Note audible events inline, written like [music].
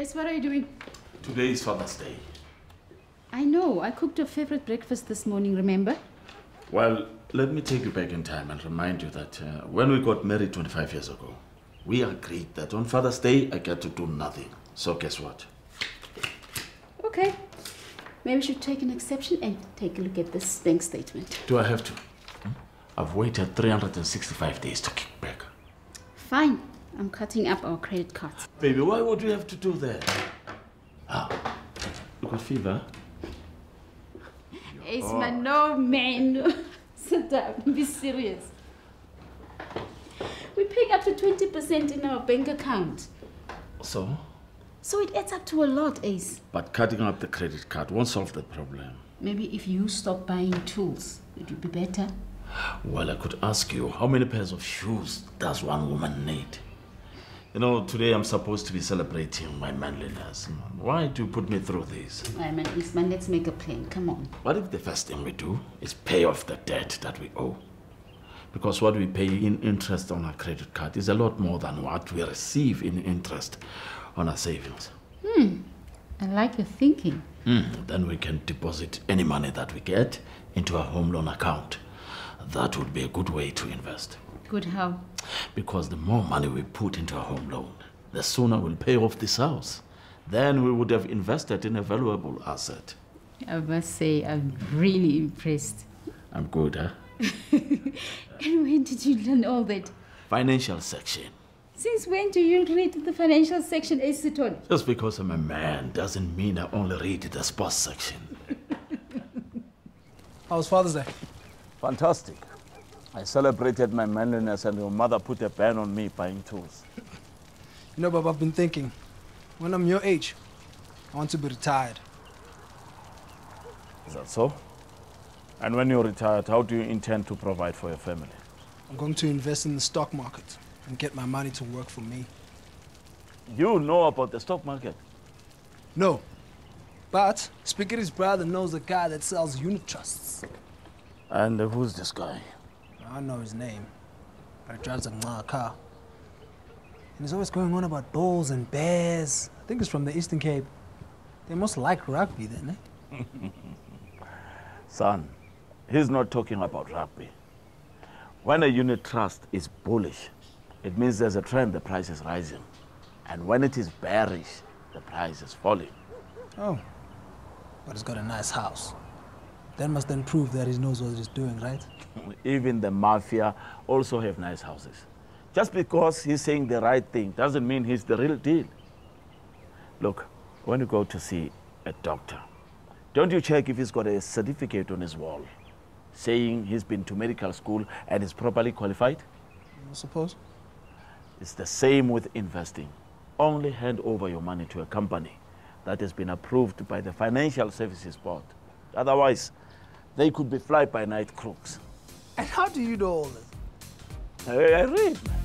Yes, what are you doing? Today is Father's Day. I know. I cooked your favorite breakfast this morning, remember? Well, let me take you back in time and remind you that uh, when we got married 25 years ago, we agreed that on Father's Day I get to do nothing. So guess what? Okay. Maybe we should take an exception and take a look at this bank statement. Do I have to? Hmm? I've waited 365 days to kick back. Fine. I'm cutting up our credit cards. Baby, why would you have to do that? Ah, you got fever? Ace man, no man. [laughs] Sit down. [laughs] Be serious. We pay up to 20% in our bank account. So? So it adds up to a lot, Ace. But cutting up the credit card won't solve the problem. Maybe if you stop buying tools, it would be better. Well, I could ask you, how many pairs of shoes does one woman need? You know, today I'm supposed to be celebrating my manliness. Why do you put me through this? Alright, man, Eastman, let's make a plan. Come on. What if the first thing we do is pay off the debt that we owe? Because what we pay in interest on our credit card is a lot more than what we receive in interest on our savings. Hmm. I like your thinking. Mm, then we can deposit any money that we get into a home loan account. That would be a good way to invest. Good how? Because the more money we put into a home loan, the sooner we'll pay off this house. Then we would have invested in a valuable asset. I must say, I'm really impressed. I'm good, huh? [laughs] and when did you learn all that? Financial section. Since when do you read the financial section, Esiton? Just because I'm a man doesn't mean I only read the sports section. [laughs] How was Father's Day? Fantastic. I celebrated my manliness and your mother put a ban on me buying tools. You know, Bob, I've been thinking, when I'm your age, I want to be retired. Is that so? And when you're retired, how do you intend to provide for your family? I'm going to invest in the stock market and get my money to work for me. You know about the stock market? No. But Spaghetti's brother knows a guy that sells unit trusts. And who's this guy? I don't know his name, but he drives a Ngca car. And he's always going on about bulls and bears. I think it's from the Eastern Cape. They must like rugby then, eh? [laughs] Son, he's not talking about rugby. When a unit trust is bullish, it means there's a trend, the price is rising. And when it is bearish, the price is falling. Oh, but he's got a nice house. That must then prove that he knows what he's doing, right? [laughs] Even the mafia also have nice houses. Just because he's saying the right thing doesn't mean he's the real deal. Look, when you go to see a doctor, don't you check if he's got a certificate on his wall saying he's been to medical school and is properly qualified? I suppose. It's the same with investing. Only hand over your money to a company that has been approved by the Financial Services Board. Otherwise, they could be fly-by-night crooks. And how do you know all this? I, I read, man.